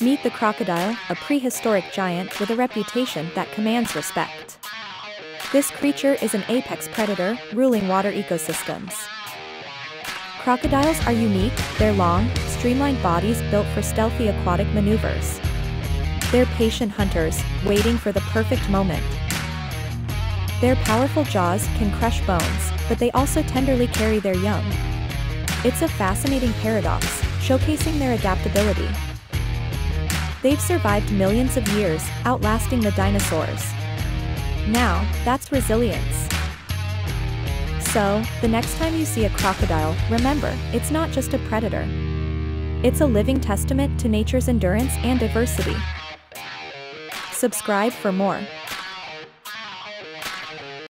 Meet the crocodile, a prehistoric giant with a reputation that commands respect. This creature is an apex predator, ruling water ecosystems. Crocodiles are unique, their long, streamlined bodies built for stealthy aquatic maneuvers. They're patient hunters, waiting for the perfect moment. Their powerful jaws can crush bones, but they also tenderly carry their young. It's a fascinating paradox, showcasing their adaptability. They've survived millions of years, outlasting the dinosaurs. Now, that's resilience. So, the next time you see a crocodile, remember, it's not just a predator. It's a living testament to nature's endurance and diversity. Subscribe for more.